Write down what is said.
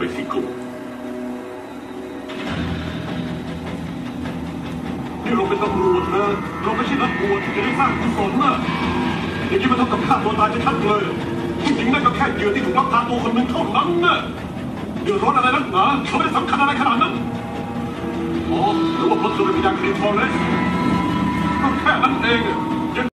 México. นี่เราเป็นตำรวจนะ เราไม่ใช่นักบวชจะได้สร้างกุศลนะอย่างนี้มันเท่ากับฆ่าตัวตายชัดๆเลยจริงนั่นก็แค่เหยื่อที่ถูกลักพาตัวคนหนึ่งเท่านั้นนะเดือดร้อนอะไรนักหนาเขาไม่ได้สำคัญอะไรขนาดนั้น อ๋อหรือว่าเพราะเธอเป็นพยานคดีทอร์เรส